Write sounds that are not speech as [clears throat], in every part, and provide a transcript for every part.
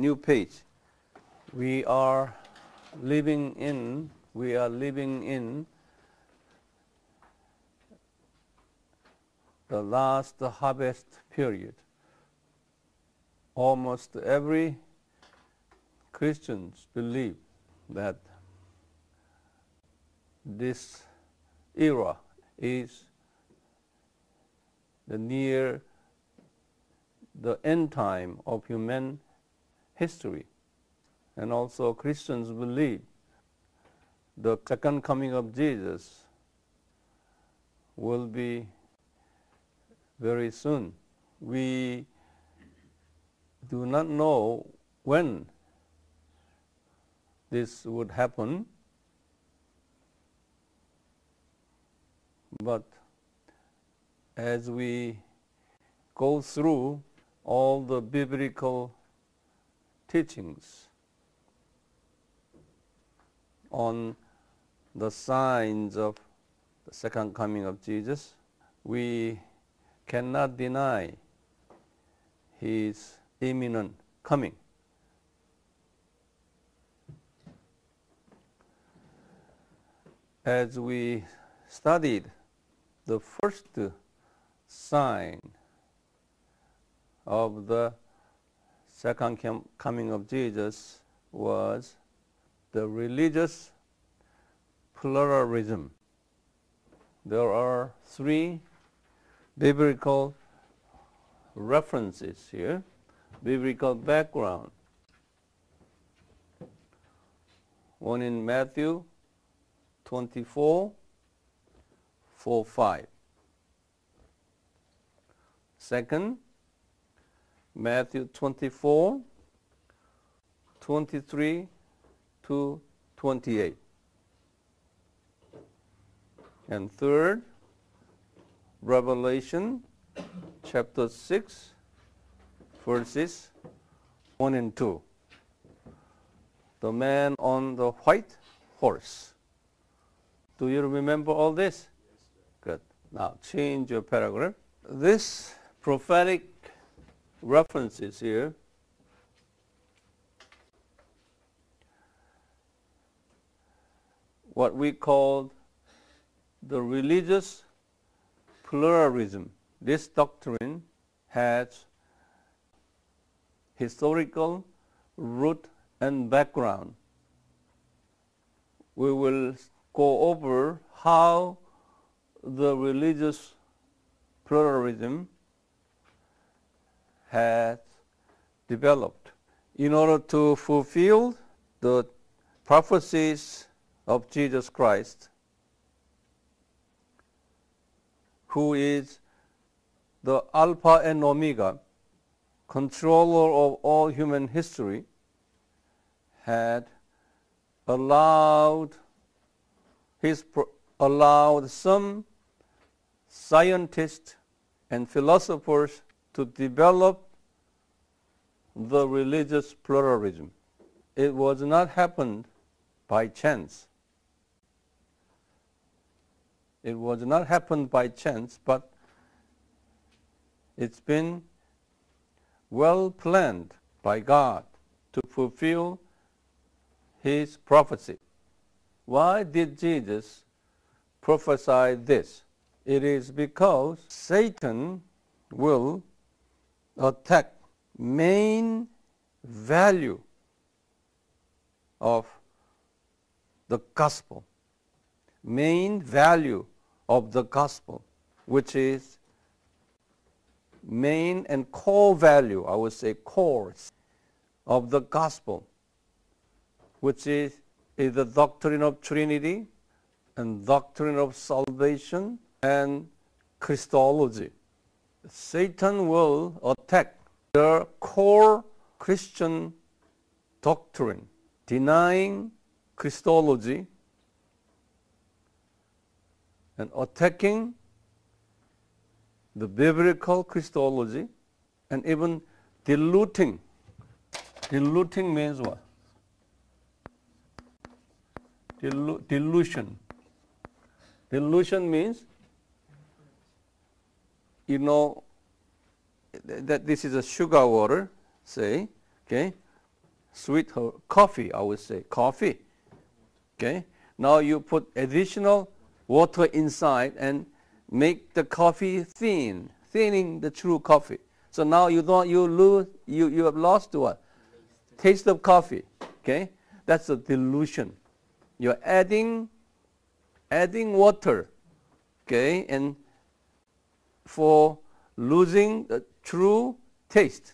new page. We are living in, we are living in the last harvest period. Almost every Christians believe that this era is the near the end time of human history. And also Christians believe the second coming of Jesus will be very soon. We do not know when this would happen, but as we go through all the biblical teachings on the signs of the second coming of Jesus, we cannot deny his imminent coming. As we studied the first sign of the second coming of Jesus was the religious pluralism. There are three biblical references here, biblical background. One in Matthew 24, 4, 5. Second, Matthew 24, 23 to 28. And third, Revelation chapter 6, verses 1 and 2. The man on the white horse. Do you remember all this? Good. Now change your paragraph. This prophetic references here. What we call the religious pluralism. This doctrine has historical root and background. We will go over how the religious pluralism has developed in order to fulfill the prophecies of Jesus Christ, who is the Alpha and Omega, controller of all human history, had allowed his allowed some scientists and philosophers to develop the religious pluralism. It was not happened by chance. It was not happened by chance, but it's been well planned by God to fulfill his prophecy. Why did Jesus prophesy this? It is because Satan will attack main value of the gospel, main value of the gospel, which is main and core value, I would say core of the gospel, which is, is the doctrine of Trinity and doctrine of salvation and Christology. Satan will attack the core Christian doctrine, denying Christology and attacking the biblical Christology and even diluting. Diluting means what? Dilu- dilution. Dilution means, you know, that this is a sugar water, say, Okay? Sweet coffee, I would say. Coffee. Okay? Now you put additional water inside and make the coffee thin, thinning the true coffee. So now you don't you lose you, you have lost what? Taste of coffee. Okay? That's a dilution. You're adding adding water. Okay, and for losing the true taste,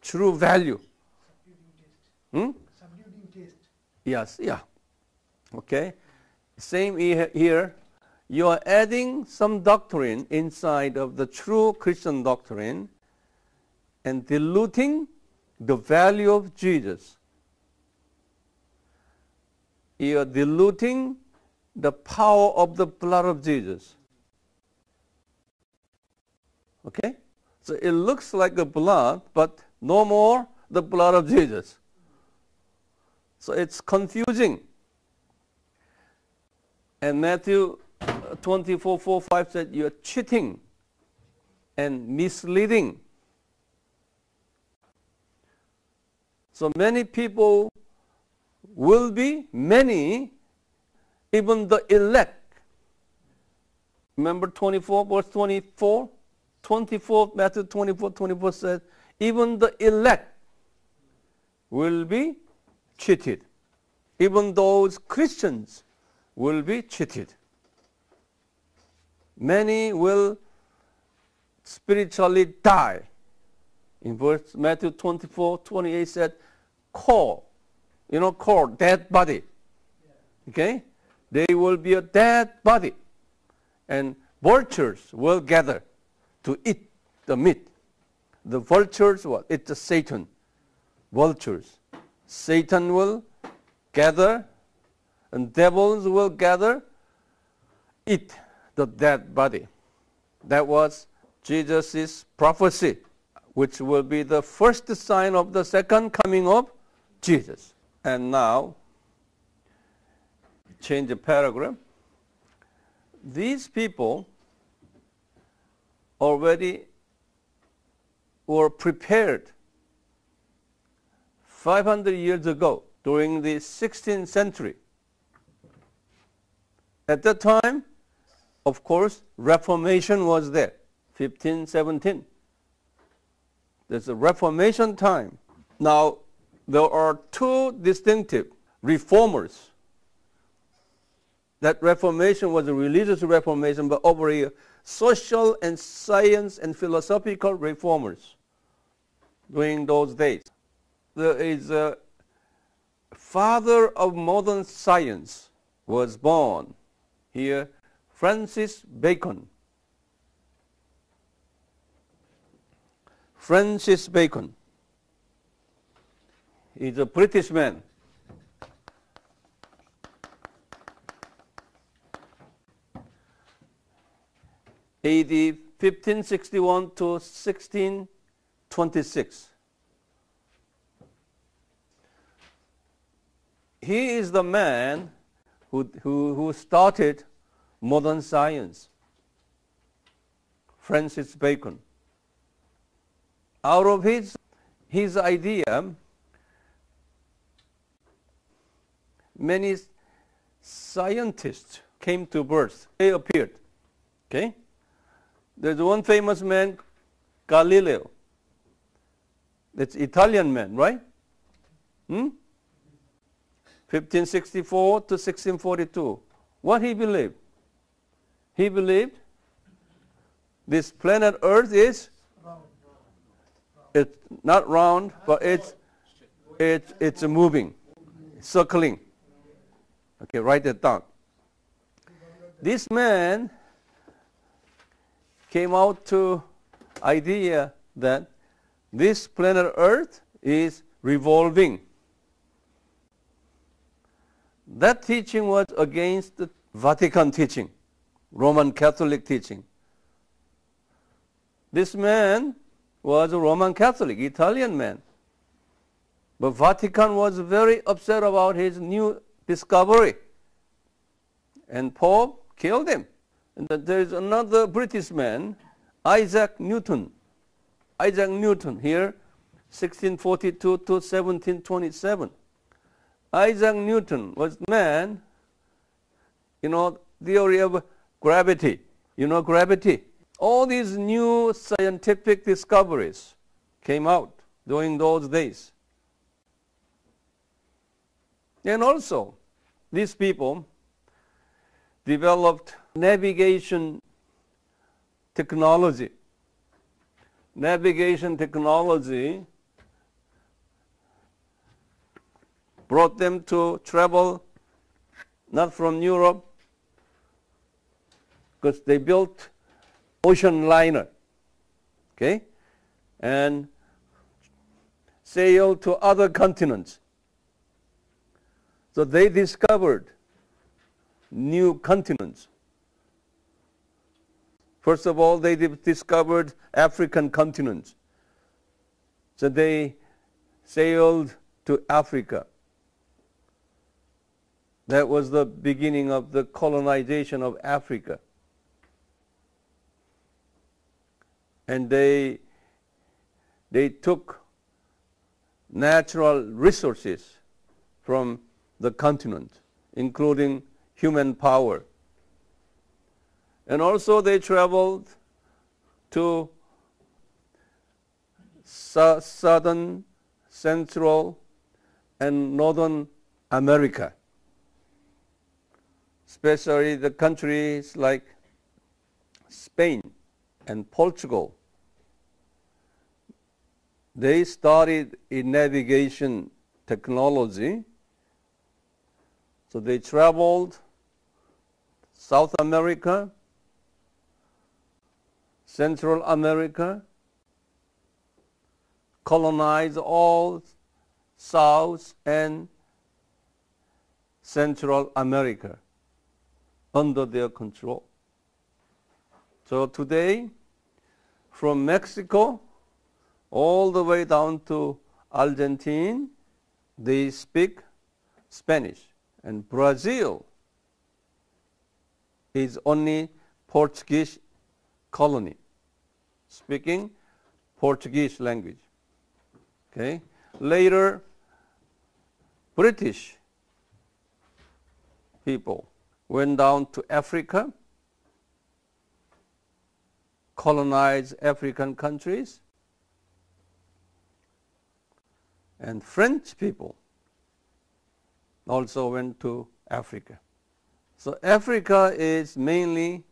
true value. Hmm? Subduing taste. Yes, yeah. Okay. Same here. You are adding some doctrine inside of the true Christian doctrine and diluting the value of Jesus. You are diluting the power of the blood of Jesus. Okay? So it looks like the blood, but no more the blood of Jesus. So it's confusing. And Matthew uh, 24, 4, 5 said you're cheating and misleading. So many people will be, many, even the elect. Remember 24, verse 24? 24, Matthew 24, 24 says, even the elect will be cheated. Even those Christians will be cheated. Many will spiritually die. In verse Matthew 24, 28 said, call, you know, call, dead body. Okay? They will be a dead body. And vultures will gather to eat the meat. The vultures, what? It's a Satan. Vultures. Satan will gather and devils will gather, eat the dead body. That was Jesus' prophecy, which will be the first sign of the second coming of Jesus. And now, change the paragraph. These people already were prepared 500 years ago during the 16th century. At that time, of course, Reformation was there, 1517. There's a Reformation time. Now, there are two distinctive reformers. That Reformation was a religious Reformation, but over here, social and science and philosophical reformers during those days. There is a father of modern science was born here, Francis Bacon. Francis Bacon. He's a British man. AD 1561 to 1626. He is the man who, who, who started modern science, Francis Bacon. Out of his, his idea, many scientists came to birth. They appeared. Okay? There's one famous man, Galileo. That's Italian man, right? Hmm? 1564 to 1642. What he believed? He believed this planet Earth is it's not round, but it's it's it's moving, circling. Okay, write it down. This man came out to idea that this planet Earth is revolving. That teaching was against the Vatican teaching, Roman Catholic teaching. This man was a Roman Catholic, Italian man. But Vatican was very upset about his new discovery. And Pope killed him. And there is another British man, Isaac Newton. Isaac Newton here 1642 to 1727. Isaac Newton was man, you know, theory of gravity. You know gravity? All these new scientific discoveries came out during those days. And also, these people developed navigation technology. Navigation technology brought them to travel not from Europe because they built ocean liner, okay, and sailed to other continents. So they discovered new continents. First of all, they discovered African continent. So they sailed to Africa. That was the beginning of the colonization of Africa. And they, they took natural resources from the continent, including human power. And also they traveled to southern, central, and northern America especially the countries like Spain and Portugal. They started in navigation technology. So they traveled South America, Central America, colonized all South and Central America under their control. So today, from Mexico all the way down to Argentina, they speak Spanish. And Brazil is only Portuguese colony, speaking Portuguese language. Okay. Later, British people went down to Africa, colonized African countries, and French people also went to Africa. So Africa is mainly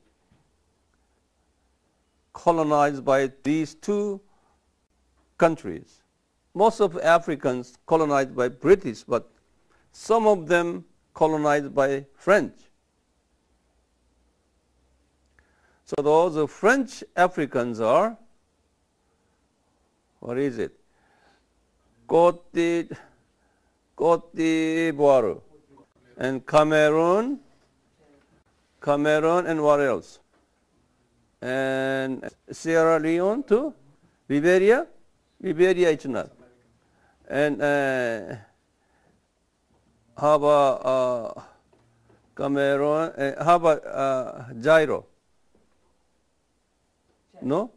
colonized by these two countries. Most of Africans colonized by British, but some of them colonized by French. So those French Africans are, what is it? Cote d'Ivoire and Cameroon, Cameroon and what else? And Sierra Leone too? Liberia? Liberia is not. And uh, how about uh, Cameroon? Uh, how about uh, Gyro? No?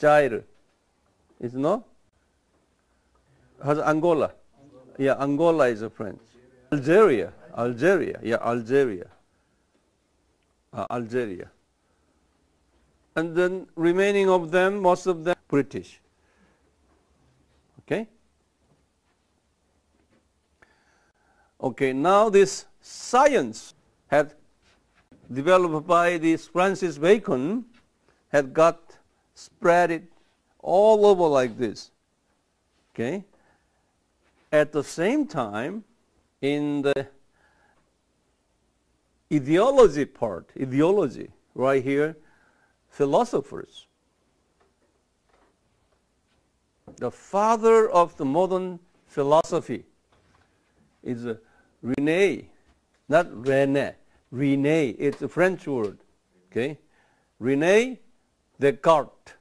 Zaire. Is no? Has Angola? Yeah, Angola is a French. Algeria. Algeria. Yeah, Algeria. Uh, Algeria. And then remaining of them, most of them British. Okay? Okay, now this science had developed by this Francis Bacon had got spread it all over like this. Okay? At the same time, in the ideology part, ideology, right here, philosophers. The father of the modern philosophy is uh, Rene, not Rene, Rene, it's a French word. Okay? Rene Descartes.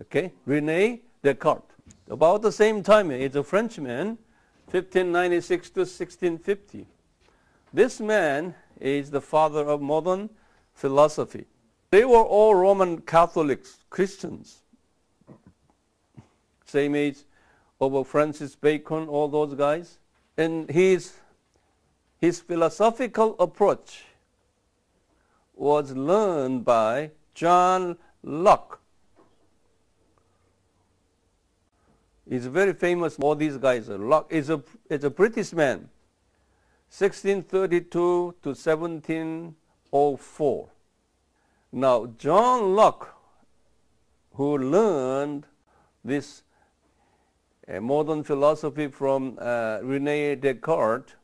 Okay, Rene Descartes. About the same time, he's a Frenchman, 1596 to 1650. This man is the father of modern philosophy. They were all Roman Catholics, Christians. same age over Francis Bacon, all those guys. And his, his philosophical approach was learned by John Locke. He's very famous, all these guys. Locke is a, is a British man, 1632 to 1704. Now, John Locke, who learned this uh, modern philosophy from uh, Rene Descartes,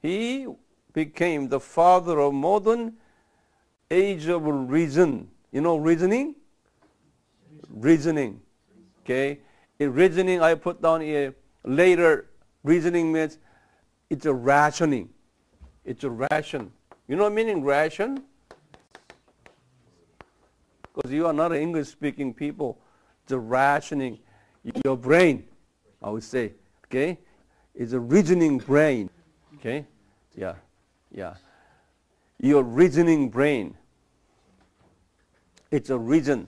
he became the father of modern age of reason. You know reasoning? Reasoning. Okay? In reasoning, I put down here, later, reasoning means it's a rationing. It's a ration. You know meaning ration? Because you are not an English speaking people. A rationing. Your brain, I would say, okay, is a reasoning brain. Okay? Yeah. Yeah. Your reasoning brain. It's a reason.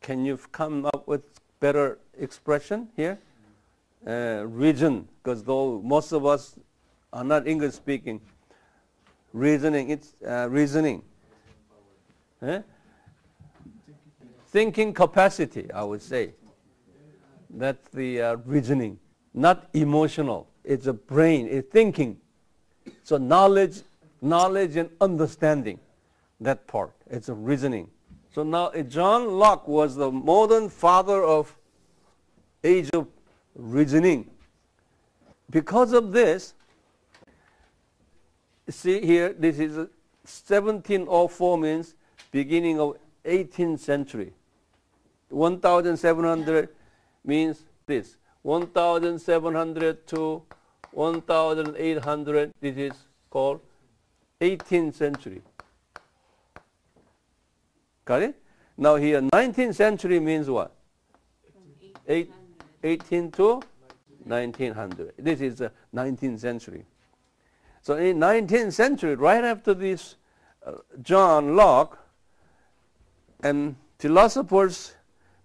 Can you come up with better expression here? Uh, reason, because though most of us are not English speaking, reasoning, it's uh, reasoning. Eh? Thinking capacity, I would say. That's the uh, reasoning, not emotional. It's a brain, it's thinking. So knowledge, knowledge and understanding, that part. It's a reasoning. So now uh, John Locke was the modern father of age of reasoning. Because of this, see here, this is 1704 means beginning of 18th century. 1700 means this. 1700 to 1800, this is called 18th century. Got it? Now here, 19th century means what? Eight, 18 to 1900. This is the 19th century. So in 19th century, right after this, uh, John Locke and philosophers'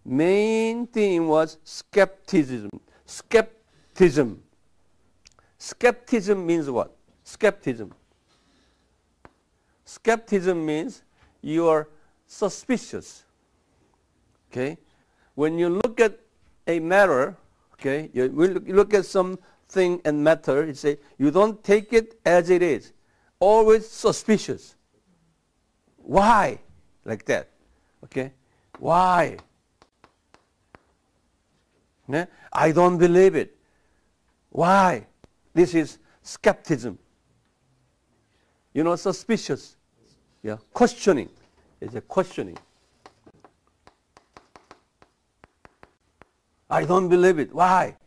main theme was skepticism. Skepticism. Skepticism means what? Skepticism. Skepticism means you are suspicious. Okay? When you look at a matter, okay, you look at something and matter, you say, you don't take it as it is. Always suspicious. Why? Like that. Okay? Why? Yeah? I don't believe it. Why? This is skepticism. You know, suspicious. Yeah, questioning. It's a questioning. I don't believe it. Why?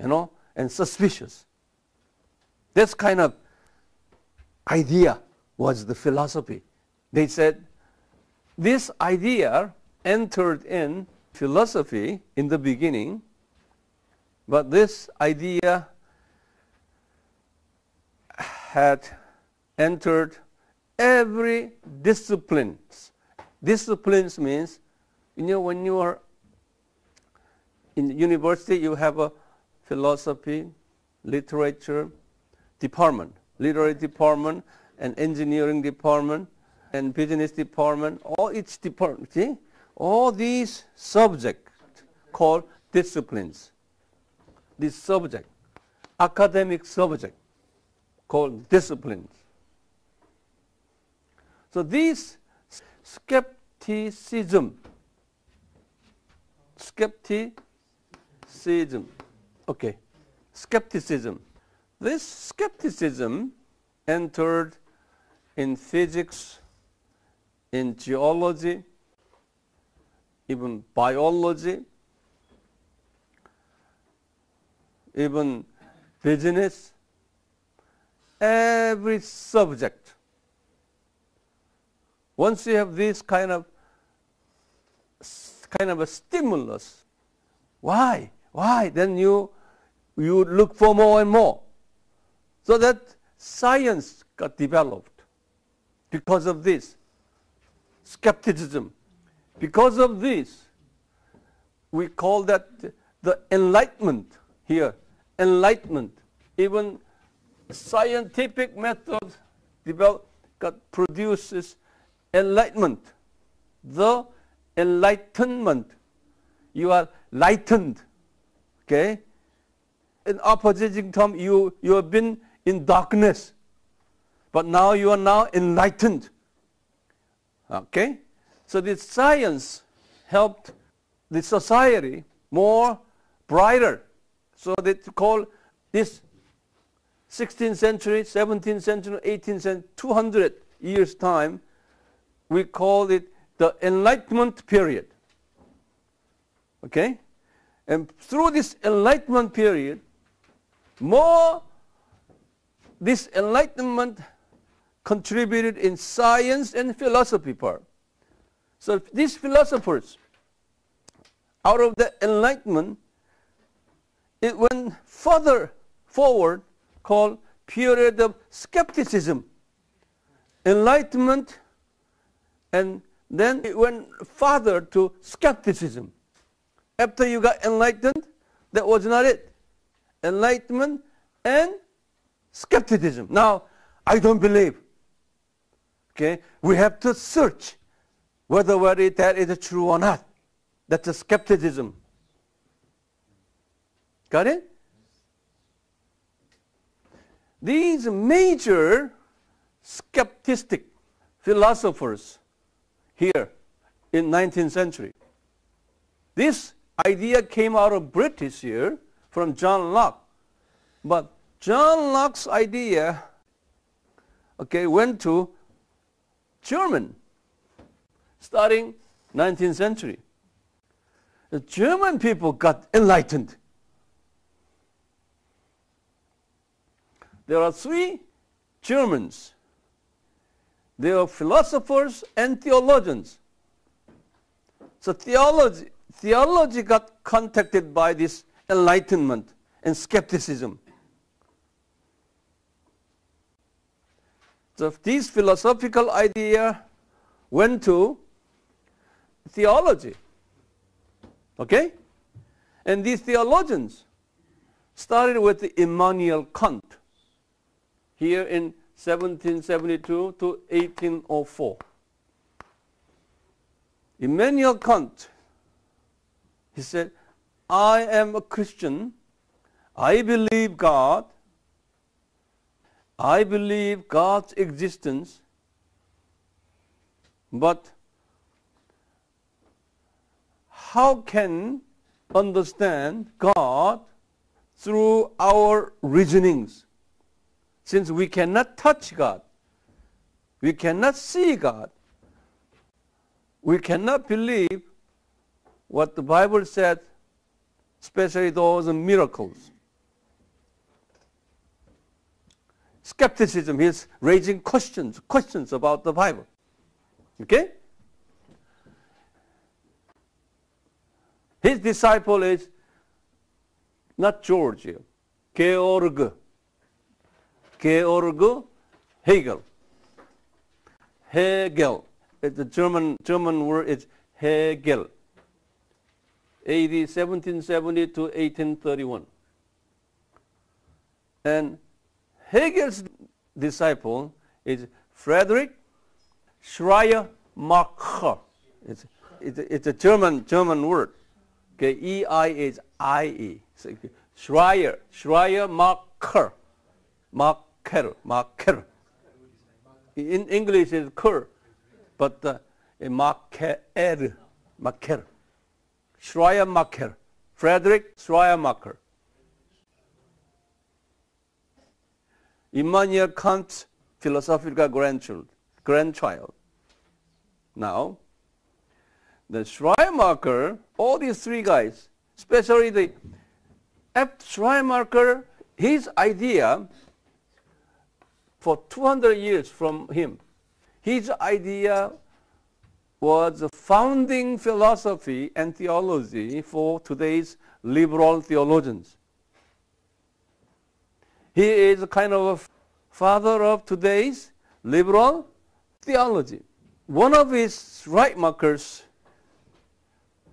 You know, and suspicious. This kind of idea was the philosophy. They said this idea entered in philosophy in the beginning, but this idea had entered every disciplines. Disciplines means, you know, when you are in university, you have a philosophy, literature department, literary department, and engineering department, and business department, all each department, see? all these subjects called disciplines. This subject, academic subject called disciplines. So this skepticism, skepticism, okay, skepticism. This skepticism entered in physics, in geology, even biology, even business, every subject once you have this kind of kind of a stimulus, why? Why? Then you you look for more and more. So that science got developed because of this skepticism. Because of this, we call that the enlightenment here. Enlightenment. Even scientific method developed, produces enlightenment. The enlightenment. You are lightened. Okay? In opposing term, you, you have been in darkness. But now you are now enlightened. Okay? So this science helped the society more brighter. So they call this 16th century, 17th century, 18th century, 200 years time, we call it the Enlightenment period. Okay? And through this Enlightenment period, more this Enlightenment contributed in science and philosophy part. So these philosophers, out of the Enlightenment, it went further forward called period of skepticism. Enlightenment and then it went further to skepticism. After you got enlightened, that was not it. Enlightenment and skepticism. Now, I don't believe. Okay? We have to search whether, whether that is true or not. That's a skepticism. Got it? These major skeptistic philosophers here in 19th century. This idea came out of British here from John Locke. But John Locke's idea okay, went to German starting 19th century. The German people got enlightened. There are three Germans. They are philosophers and theologians. So theology, theology got contacted by this enlightenment and skepticism. So these philosophical idea went to theology. Okay? And these theologians started with Immanuel Kant here in 1772 to 1804. Immanuel Kant, he said, I am a Christian. I believe God. I believe God's existence. But how can understand God through our reasonings? Since we cannot touch God, we cannot see God, we cannot believe what the Bible said, especially those miracles. Skepticism is raising questions, questions about the Bible. Okay? His disciple is not George, Georg. Georg Hegel. Hegel. The German, German word is Hegel. AD 1770 to 1831. And Hegel's disciple is Friedrich Schleiermacher. It's, it's, it's a German, German word. Okay, E-I is I-E. So, Schreier, Schleiermacher. Mark Kerr, Marker. In English is Kerr, but uh, Marker, Marker. Schleiermacher, Frederick Schleiermacher. Immanuel Kant's philosophical grandchild. grandchild. Now, the Schleiermacher, all these three guys, especially the F. Schleiermacher, his idea for 200 years from him. His idea was a founding philosophy and theology for today's liberal theologians. He is a kind of a father of today's liberal theology. One of his right markers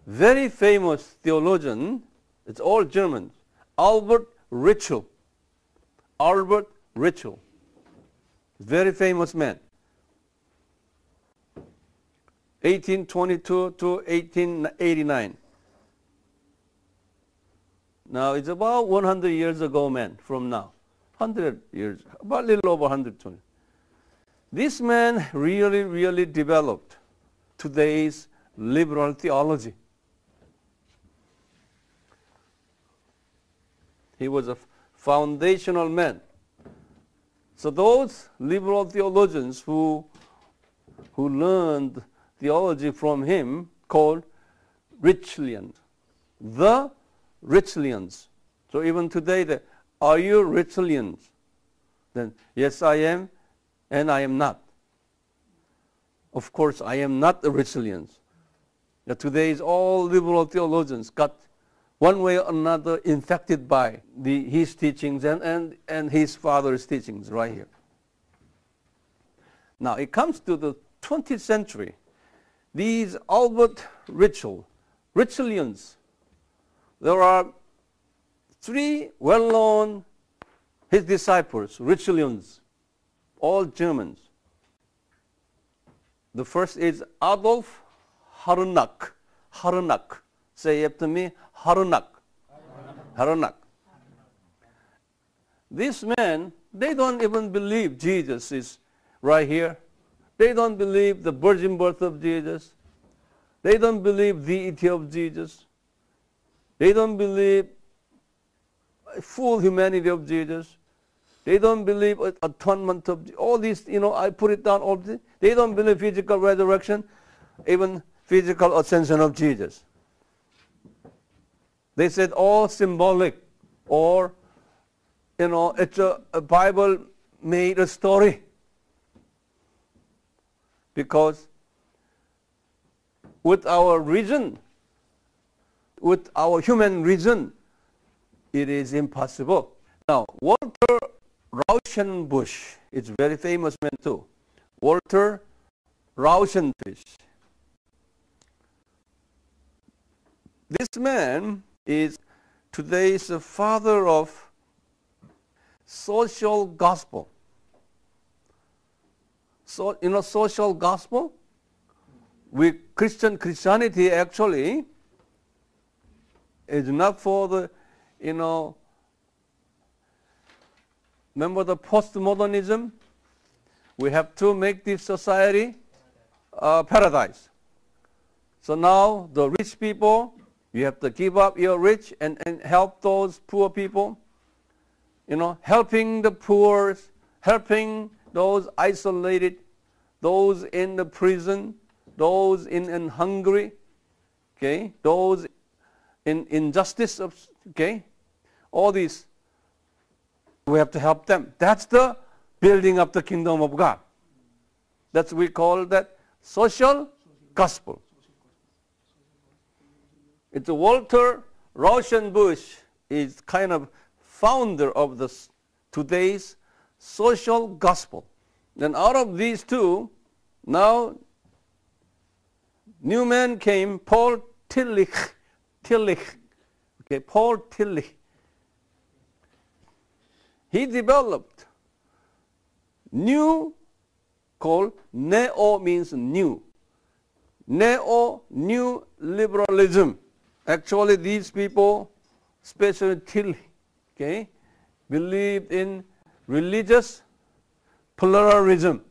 very famous theologian, it's all Germans, Albert Ritschl. Albert Ritschl. Very famous man. 1822 to 1889. Now it's about 100 years ago, man, from now. 100 years, about a little over 120. This man really, really developed today's liberal theology. He was a foundational man. So those liberal theologians who, who learned theology from him called Ritschlians, the Ritschlians. So even today, the, are you Ritschlians? Then yes, I am, and I am not. Of course, I am not a Ritschlians. today's all liberal theologians got one way or another infected by the, his teachings and, and, and his father's teachings right here. Now it comes to the 20th century. These Albert Ritschl, Ritschlians, there are three well-known his disciples, Ritschlians, all Germans. The first is Adolf Harnack. Harnack. Say after me, Harnack. Harnack. These men, they don't even believe Jesus is right here. They don't believe the virgin birth of Jesus. They don't believe the deity of Jesus. They don't believe full humanity of Jesus. They don't believe atonement of all these, you know, I put it down all this. They don't believe physical resurrection, even physical ascension of Jesus. They said all symbolic or, you know, it's a, a Bible made a story. Because with our reason, with our human reason, it is impossible. Now, Walter Rauschenbusch is very famous man too. Walter Rauschenbusch. This man is today's father of social gospel. So, you know, social gospel? We Christian Christianity actually is not for the, you know, remember the postmodernism? We have to make this society a paradise. So now the rich people, you have to give up your rich and, and help those poor people. You know, helping the poor, helping those isolated, those in the prison, those in, in Hungary, okay, those in injustice of okay, all these we have to help them. That's the building up the kingdom of God. That's we call that social gospel. It's Walter Rauschenbusch is kind of founder of the today's social gospel. Then out of these two, now new man came, Paul Tillich, Tillich, okay, Paul Tillich. He developed new called neo means new. Neo, new liberalism. Actually, these people, especially Tillich, okay, believed in religious pluralism.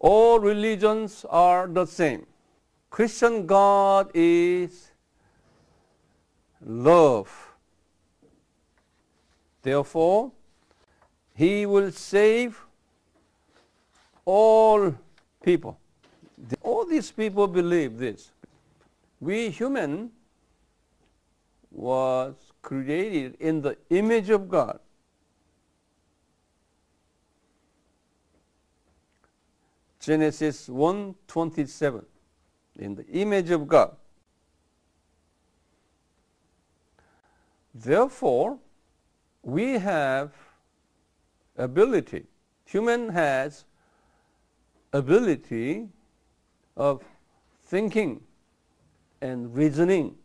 All religions are the same. Christian God is love. Therefore, He will save all people. All these people believe this. We human was created in the image of God. Genesis 1:27 in the image of God. Therefore, we have ability. Human has ability of thinking and reasoning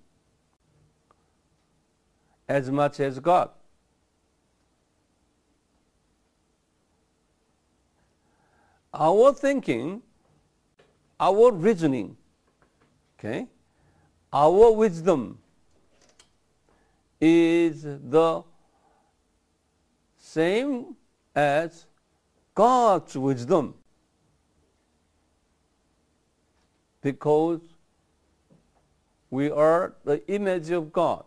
as much as God. Our thinking, our reasoning, okay, our wisdom is the same as God's wisdom because we are the image of God.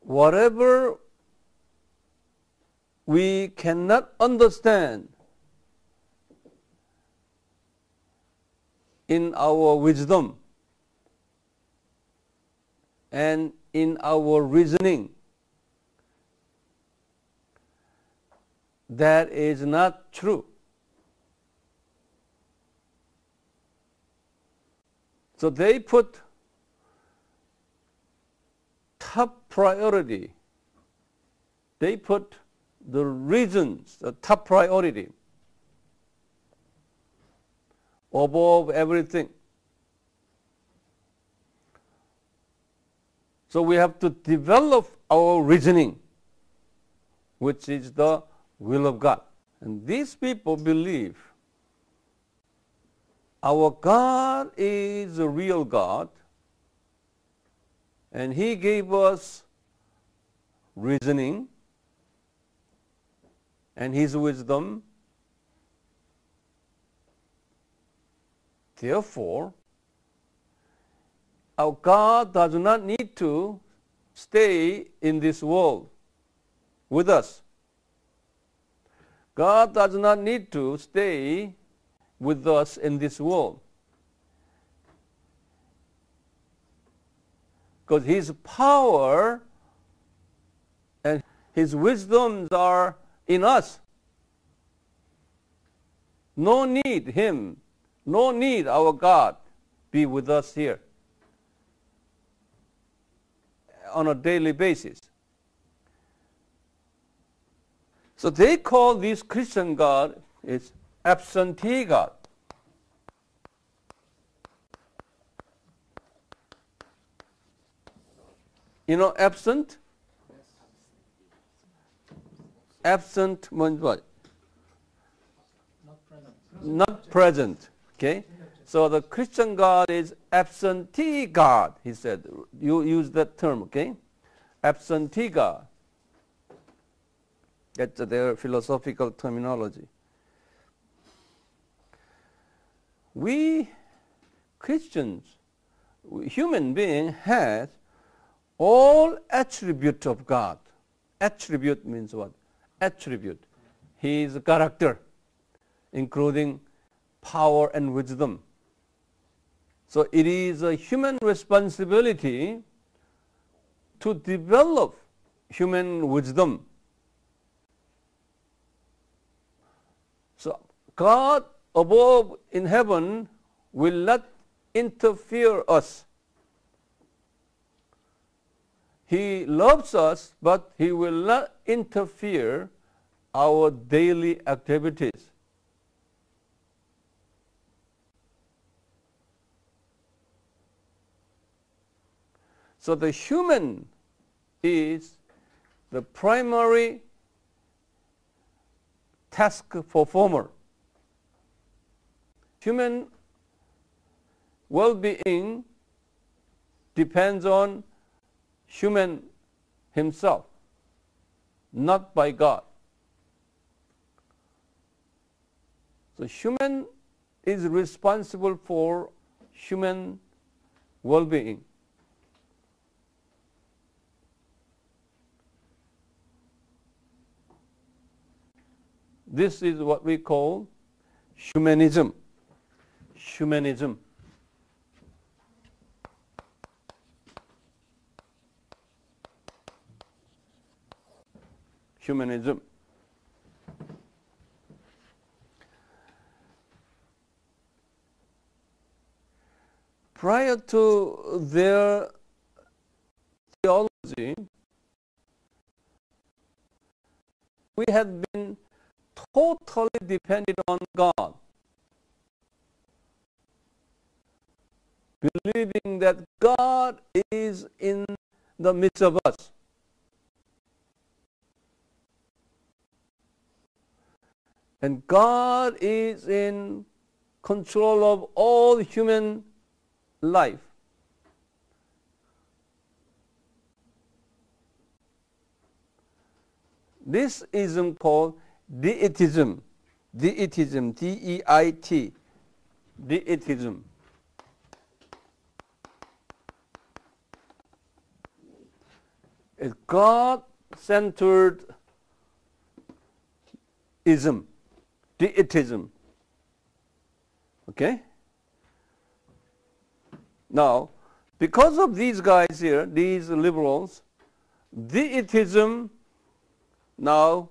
Whatever we cannot understand in our wisdom and in our reasoning, that is not true. So they put top priority. They put the reasons, the top priority above everything. So we have to develop our reasoning, which is the will of God. And these people believe our God is a real God and He gave us reasoning and His wisdom. Therefore, our God does not need to stay in this world with us. God does not need to stay with us in this world. Because His power and His wisdoms are in us. No need Him, no need our God be with us here on a daily basis. So they call this Christian God is absentee God. You know absent? Absent means what? Not present. Not present. Okay? So the Christian God is absentee God, he said. You use that term, okay? Absentee God. That's their philosophical terminology. We Christians, human being has all attribute of God. Attribute means what? Attribute. His character, including power and wisdom. So it is a human responsibility to develop human wisdom. So God above in heaven will not interfere us. He loves us, but He will not interfere our daily activities. So the human is the primary task performer. Human well-being depends on human himself, not by God. So human is responsible for human well-being. This is what we call humanism. Humanism. Humanism. Prior to their theology, we had been totally dependent on God. Believing that God is in the midst of us. And God is in control of all human life. This ism called deitism. Deitism, D-E-I-T, deitism. It's God-centered ism, deitism. Okay? Now, because of these guys here, these liberals, deitism now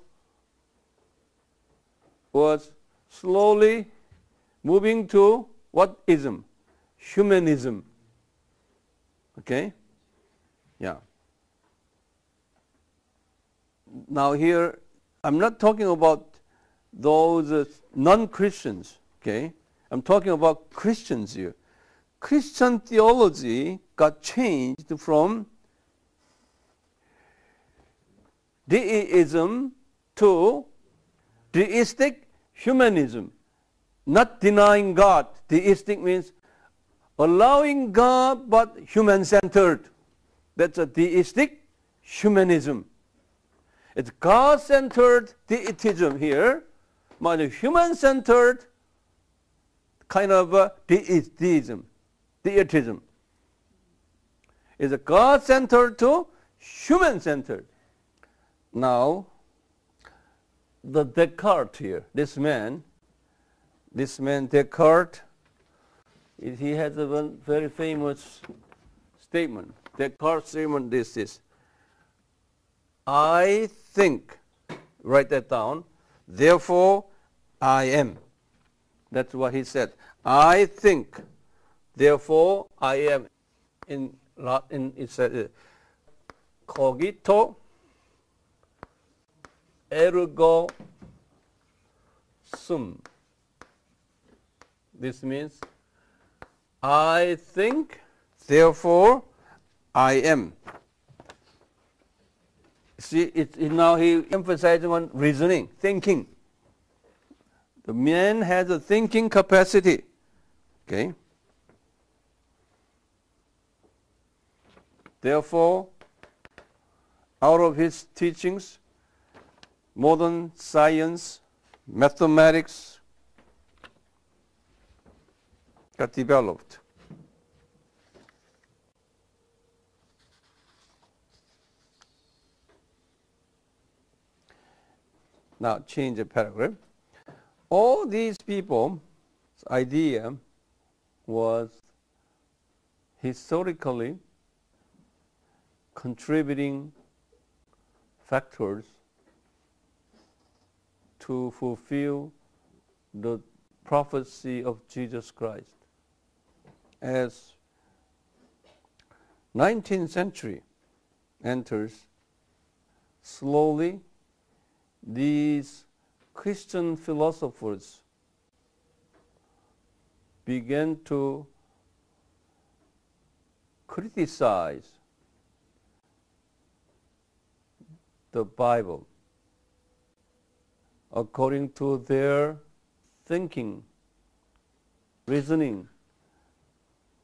was slowly moving to what ism? Humanism. Okay? Yeah. Now here, I'm not talking about those uh, non-Christians, okay? I'm talking about Christians here. Christian theology got changed from deism to deistic humanism, not denying God. Deistic means allowing God but human-centered. That's a deistic humanism. It's God-centered deitism here, but human-centered kind of uh, deism. It's a God-centered to human-centered. Now, the Descartes here, this man, this man Descartes, he has a very famous statement. Descartes' statement this is, I think, write that down, therefore I am. That's what he said. I think, therefore I am. In Latin it says, cogito ergo sum. This means I think, therefore I am. See, it, it now he emphasizing on reasoning, thinking. The man has a thinking capacity. Okay? Therefore, out of his teachings, modern science, mathematics got developed. Now change the paragraph. All these people's idea was historically contributing factors to fulfill the prophecy of Jesus Christ. As 19th century enters, slowly these Christian philosophers began to criticize the Bible according to their thinking, reasoning,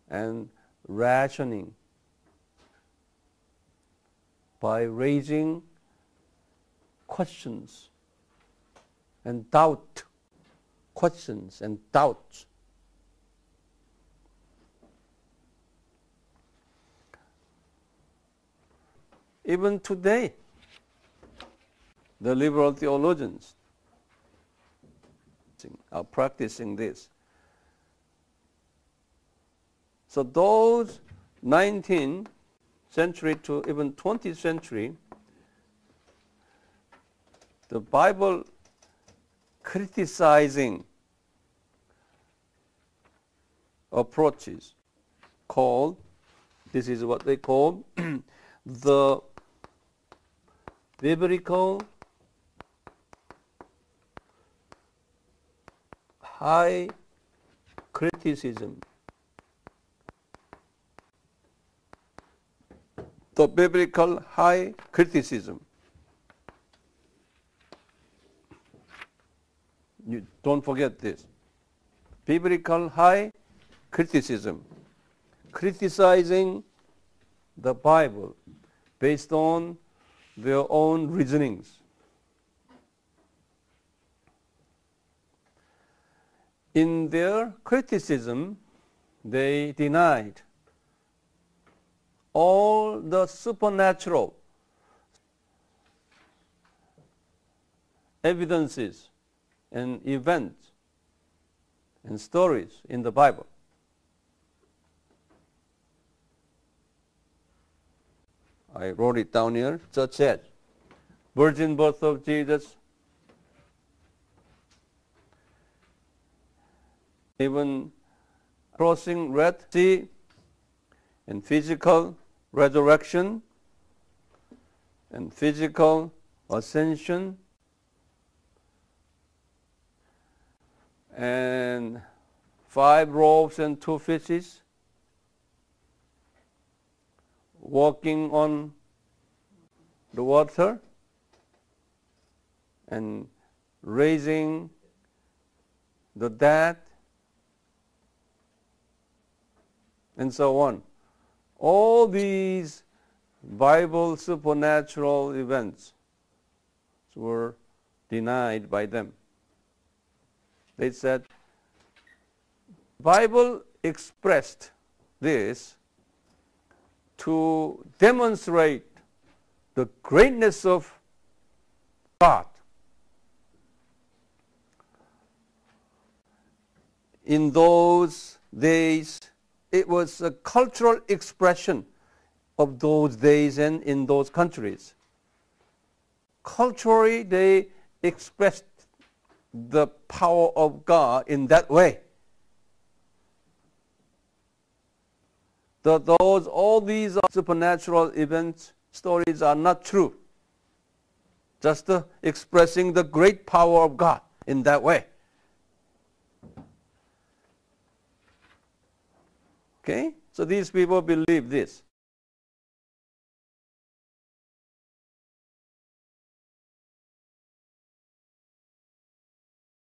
and rationing by raising questions and doubt, questions and doubts. Even today, the liberal theologians are uh, practicing this. So those 19th century to even 20th century, the Bible criticizing approaches called, this is what they call [clears throat] the biblical high criticism. The biblical high criticism. You don't forget this. Biblical high criticism. Criticizing the Bible based on their own reasonings. In their criticism, they denied all the supernatural evidences and events and stories in the Bible. I wrote it down here, such as virgin birth of Jesus, even crossing Red Sea and physical resurrection and physical ascension. And five loaves and two fishes walking on the water and raising the dead and so on. All these Bible supernatural events were denied by them. They said, Bible expressed this to demonstrate the greatness of God. In those days, it was a cultural expression of those days and in those countries. Culturally, they expressed the power of God in that way. Those, all these supernatural events, stories are not true. Just uh, expressing the great power of God in that way. Okay? So these people believe this.